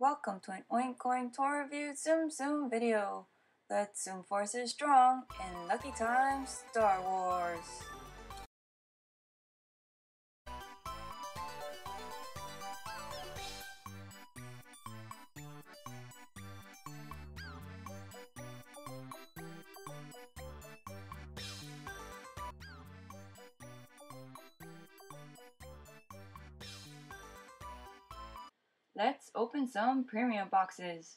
Welcome to an Oink tour review Tsum Tsum video. Let's Zoom forces strong and lucky time Star Wars. Let's open some premium boxes.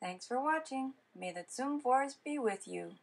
Thanks for watching. May the Tsum Forest be with you.